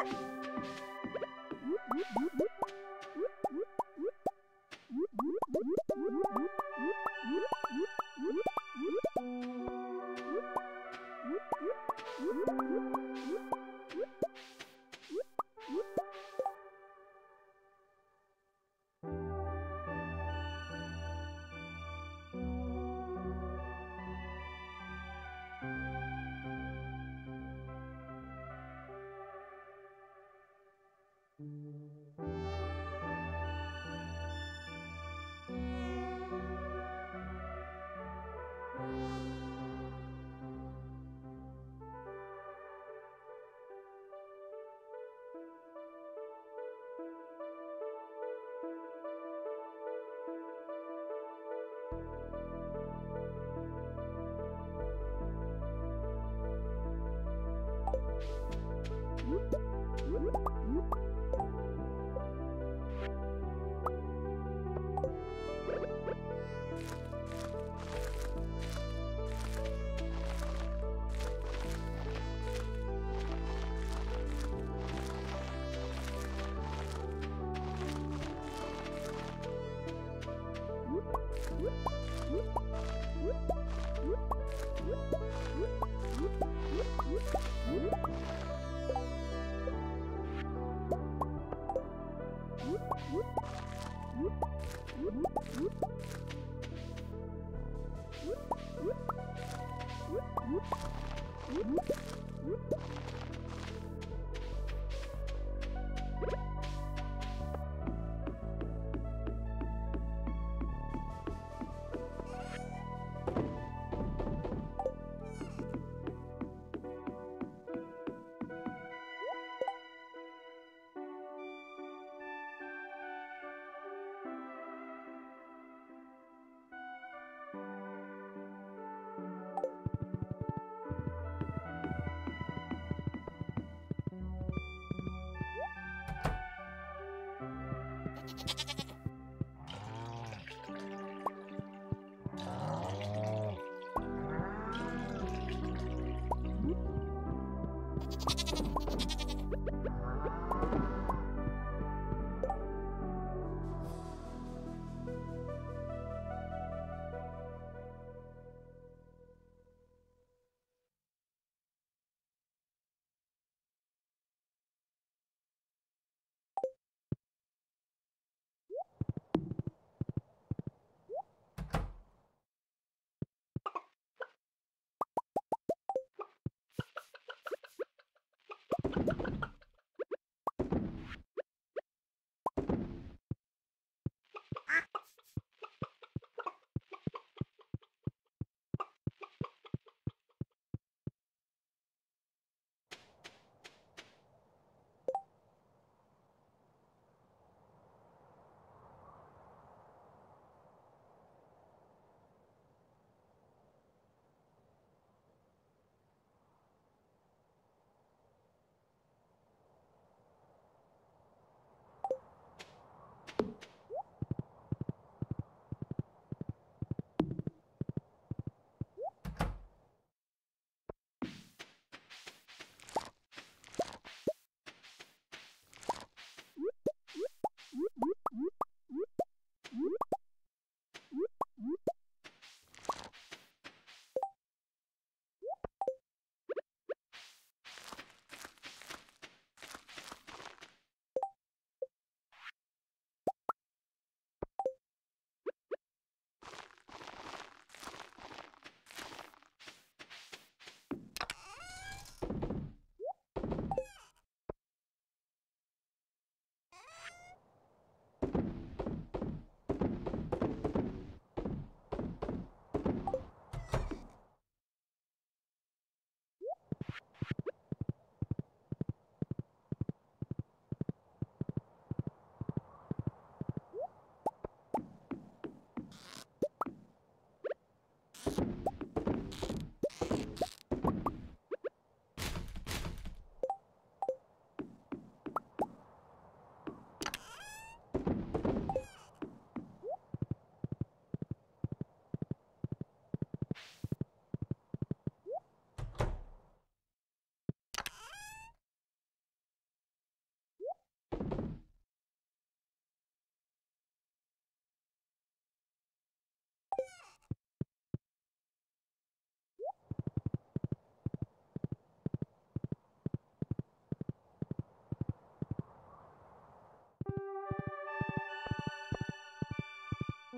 Bye. Música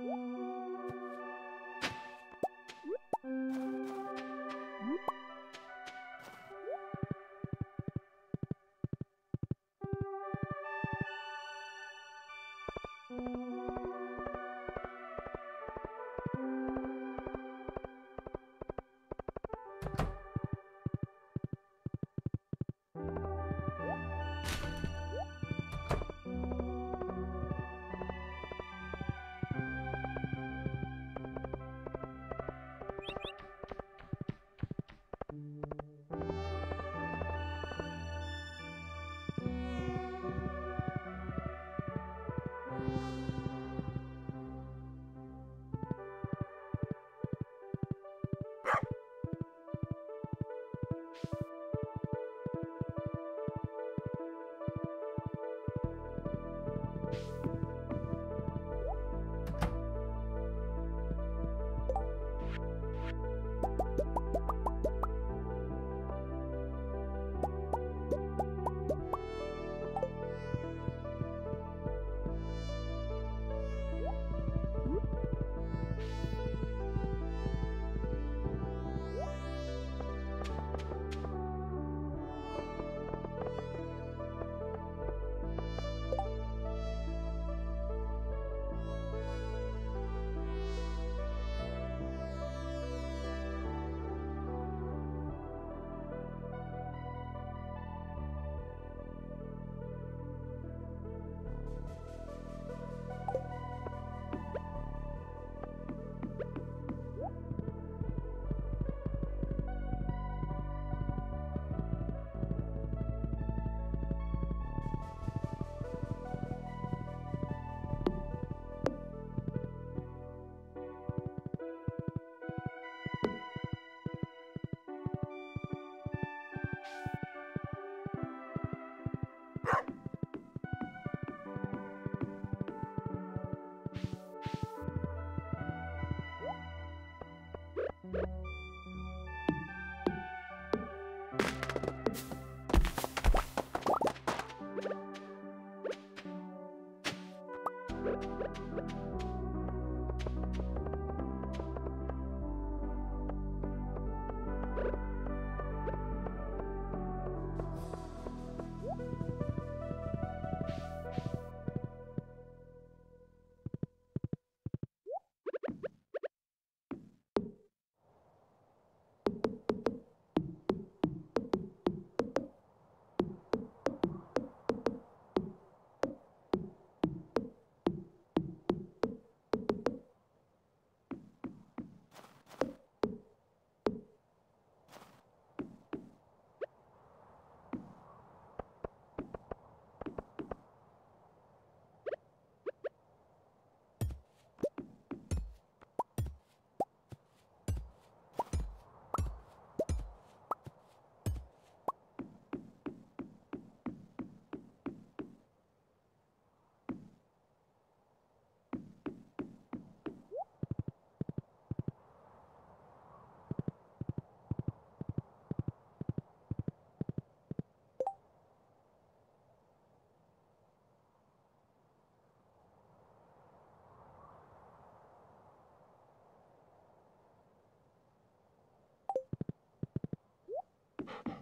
Woo! you